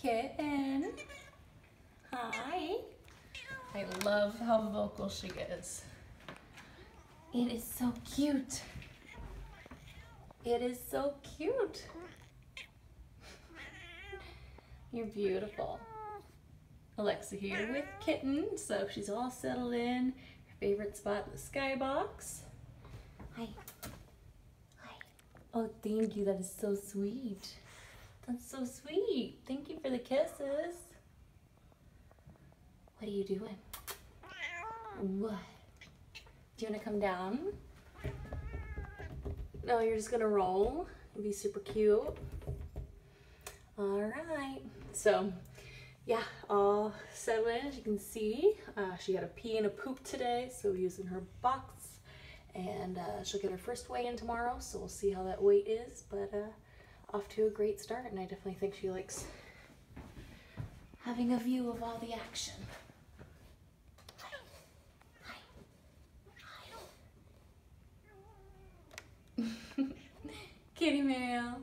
Kitten. Hi. I love how vocal she is. It is so cute. It is so cute. You're beautiful. Alexa here with Kitten, so she's all settled in. Her favorite spot the skybox. Hi. Hi. Oh, thank you. That is so sweet. That's so sweet. Thank you for the kisses. What are you doing? What? Do you want to come down? No, you're just gonna roll and be super cute. All right. So, yeah, all settled in. As you can see, uh, she had a pee and a poop today, so using her box. And uh, she'll get her first weigh in tomorrow, so we'll see how that weight is. But uh, off to a great start, and I definitely think she likes having a view of all the action. Kitty mail.